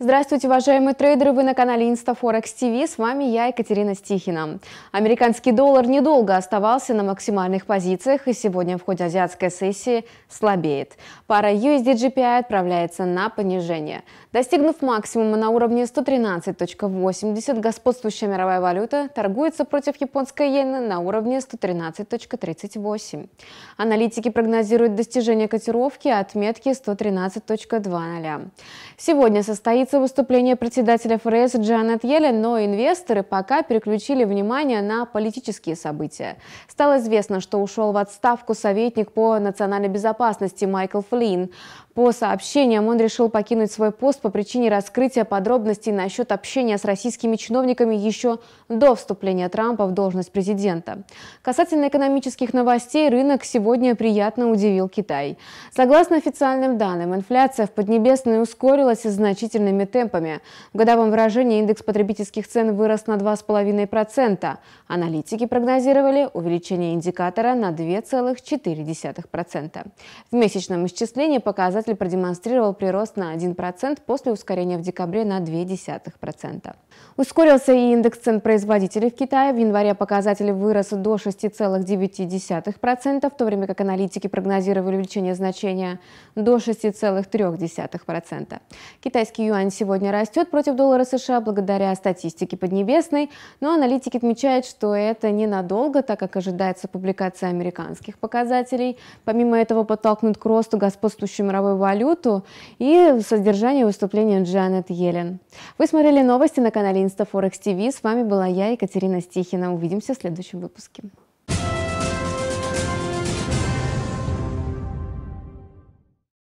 Здравствуйте, уважаемые трейдеры! Вы на канале InstaForex TV. С вами я, Екатерина Стихина. Американский доллар недолго оставался на максимальных позициях и сегодня в ходе азиатской сессии слабеет. Пара USD-GPI отправляется на понижение. Достигнув максимума на уровне 113.80, господствующая мировая валюта торгуется против японской иены на уровне 113.38. Аналитики прогнозируют достижение котировки отметки 113.20. Сегодня состоится состоится выступление председателя ФРС Джанет Йеллен, но инвесторы пока переключили внимание на политические события. Стало известно, что ушел в отставку советник по национальной безопасности Майкл Флинн. По сообщениям, он решил покинуть свой пост по причине раскрытия подробностей насчет общения с российскими чиновниками еще до вступления Трампа в должность президента. Касательно экономических новостей, рынок сегодня приятно удивил Китай. Согласно официальным данным, инфляция в Поднебесной ускорилась значительными темпами. В годовом выражении индекс потребительских цен вырос на 2,5%. Аналитики прогнозировали увеличение индикатора на 2,4%. В месячном исчислении показатель показатель продемонстрировал прирост на 1% после ускорения в декабре на 0,2%. Ускорился и индекс цен производителей в Китае. В январе показатель вырос до 6,9%, в то время как аналитики прогнозировали увеличение значения до 6,3%. Китайский юань сегодня растет против доллара США благодаря статистике Поднебесной, но аналитики отмечают, что это ненадолго, так как ожидается публикация американских показателей. Помимо этого подтолкнут к росту господствующей мировой валюту и содержание выступления Джанет Йеллен. Вы смотрели новости на канале InstaForex TV. С вами была я, Екатерина Стихина. Увидимся в следующем выпуске.